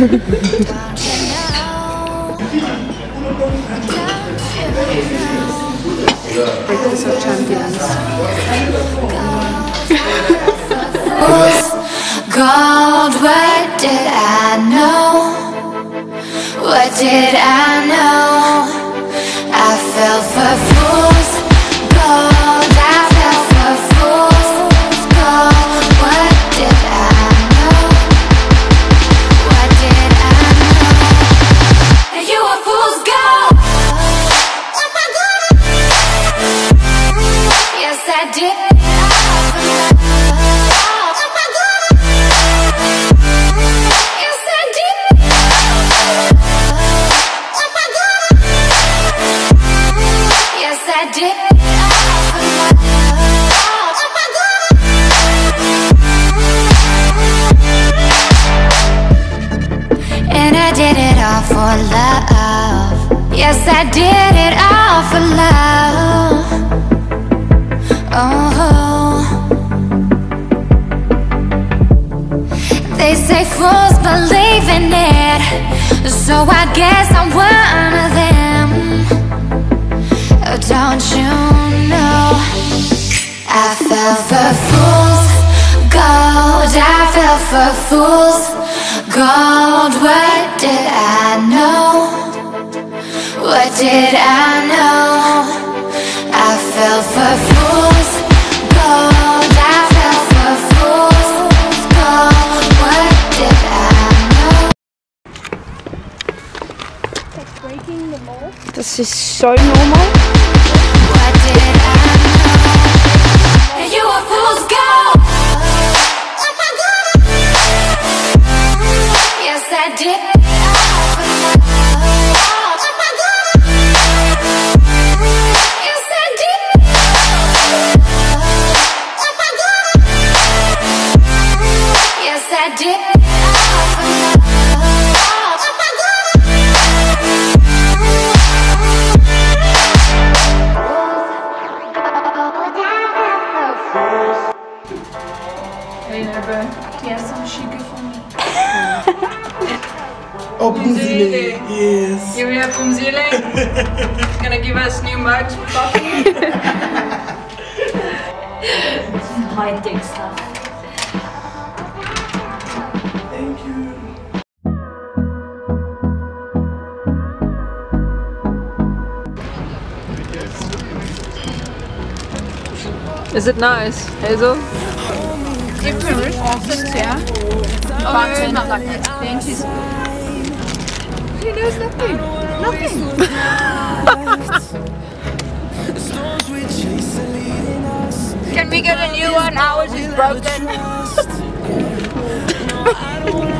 Breakfast of champions. Gold, what did I know? What did I know? It all for love. Yes, I did it all for love. Oh. They say fools believe in it, so I guess I'm one of them. Don't you know? I fell for fools gold. I fell for fools gold. What did I know? What did I Das ist so normal. Oh, Bumzile. Yes. Here we have Umzile. Gonna give us new mugs for coffee. high-tech stuff. Thank you. Is it nice, Hazel? Different options, yeah. Oh, but not like that. The inch is. He knows nothing. Nothing. Can we get a new one? Ours is broken.